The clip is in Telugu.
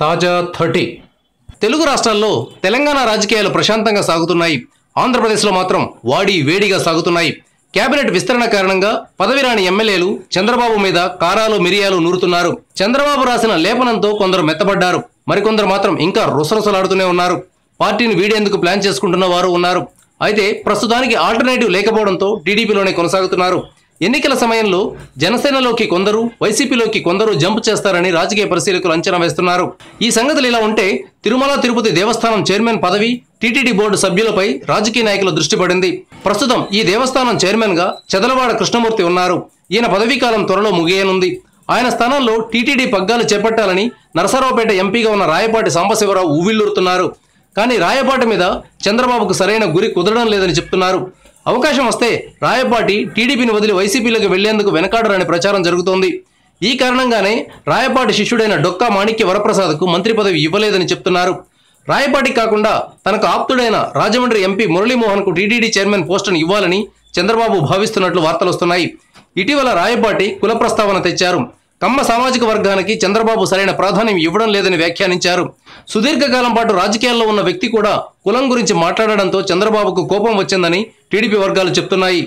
తాజా థర్టీ. తెలుగు రాష్ట్రాల్లో తెలంగాణ రాజకీయాలు ప్రశాంతంగా సాగుతున్నాయి. ఆంధ్రప్రదేశ్లో మాత్రం వాడి వేడిగా సాగుతున్నాయి. కేబినెట్ విస్తరణ కారణంగా పదవిరాని ఎమ్మెల్యేలు చంద్రబాబు మీద కారాలు మిరియాలు నూరుతున్నారు. చంద్రబాబు రాసిన లేపనంతో కొందరు మెత్తబడ్డారు. మరికొందరు మాత్రం ఇంకా రుసరుసలాడుతూనే ఉన్నారు. పార్టీని వీడేందుకు ప్లాన్ చేసుకుంటున్న వారు ఉన్నారు. అయితే ప్రస్తుతానికి ఆల్టర్నేటివ్ లేకపోవడంతో టీడీపీలోనే కొనసాగుతున్నారు. ఎన్నికల సమయంలో జనసేనలోకి కొందరు వైసీపీలోకి కొందరు జంప్ చేస్తారని రాజకీయ పరిశీలకులు అంచనా వేస్తున్నారు. ఈ సంగతులు ఇలా ఉంటే తిరుమల తిరుపతి దేవస్థానం చైర్మన్ పదవి టీటీడీ బోర్డు సభ్యులపై రాజకీయ నాయకుల దృష్టి పడింది. ప్రస్తుతం ఈ దేవస్థానం చైర్మన్గా చెదలవాడ కృష్ణమూర్తి ఉన్నారు. ఈయన పదవీకాలం త్వరలో ముగియనుంది. ఆయన స్థానంలో టీటీడీ పగ్గాలు చేపట్టాలని నరసరావుపేట ఎంపీగా ఉన్న రాయపాటి సాంబశివరావు ఊవిల్లురుతున్నారు కానీ రాయపాటి మీద చంద్రబాబుకు సరైన గురి కుదరడం లేదని చెప్తున్నారు. అవకాశం వస్తే రాయపాటి టీడీపీని వదిలి వైసీపీలోకి వెళ్ళేందుకు వెనకాడరని ప్రచారం జరుగుతోంది. ఈ కారణంగానే రాయపాటి శిష్యుడైన డొక్కా మాణిక్య వరప్రసాద్కు మంత్రి పదవి ఇవ్వలేదని చెప్తున్నారు. రాయపాటి కాకుండా తనకు ఆప్తుడైన రాజమండ్రి ఎంపీ మురళీమోహన్కు టీటీడీ చైర్మన్ పోస్టును ఇవ్వాలని చంద్రబాబు భావిస్తున్నట్లు వార్తలొస్తున్నాయి ఇటీవల రాయపాటి కుల ప్రస్తావన తెచ్చారు. కమ్మ సామాజిక వర్గానికి చంద్రబాబు సరైన ప్రాధాన్యం ఇవ్వడం లేదని వ్యాఖ్యానించారు. సుదీర్ఘకాలం పాటు రాజకీయాల్లో ఉన్న వ్యక్తి కూడా కులం గురించి మాట్లాడడంతో చంద్రబాబుకు కోపం వచ్చిందని టీడీపీ వర్గాలు చెప్తున్నాయి.